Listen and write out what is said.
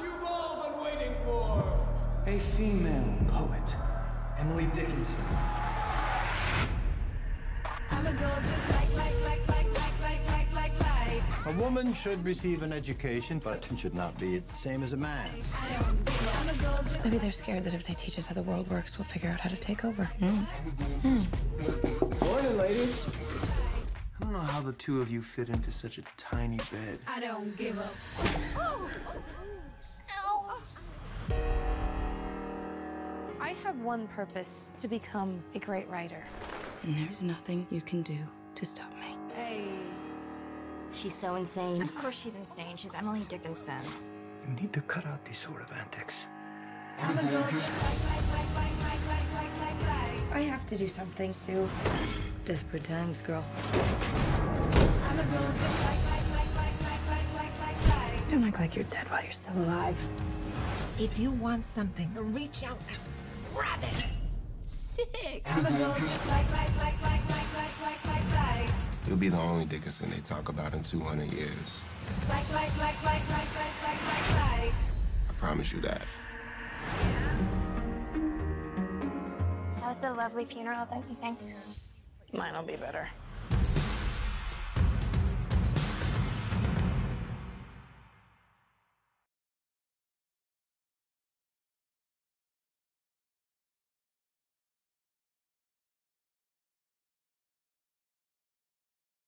you all been waiting for! A female poet, Emily Dickinson. A woman should receive an education, but should not be the same as a man. Maybe they're scared that if they teach us how the world works, we'll figure out how to take over. Mm. Mm. Morning, ladies. I don't know how the two of you fit into such a tiny bed. I don't give up. I have one purpose, to become a great writer. And there's nothing you can do to stop me. Hey. She's so insane. Of course she's insane. She's Emily Dickinson. You need to cut out these sort of antics. I'm a. I have to do something, Sue. Desperate times, girl. I'm a girl. Don't act like you're dead while you're still alive. If you want something, reach out now grab it. Sick. I'm a girl just like, like, like, like, like, like, like, like, like. You'll be the only Dickinson they talk about in 200 years. Like, like, like, like, like, like, like, like, like. I promise you that. That was a lovely funeral, don't you think? Mine'll be better.